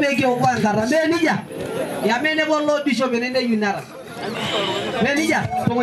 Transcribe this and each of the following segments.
pege o kan karra be nija? Ya mene bollo biso mene ne yunara be nija? To mo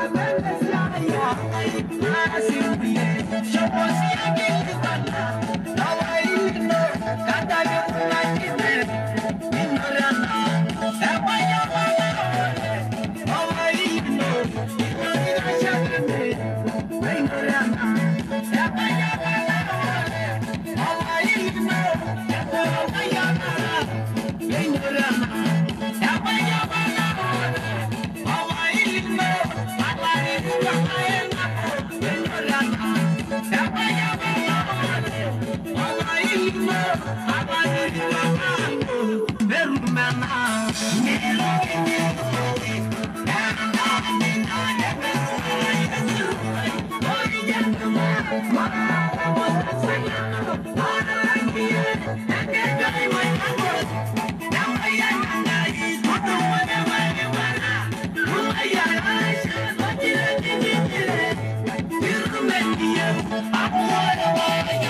tongo ke marada Endelea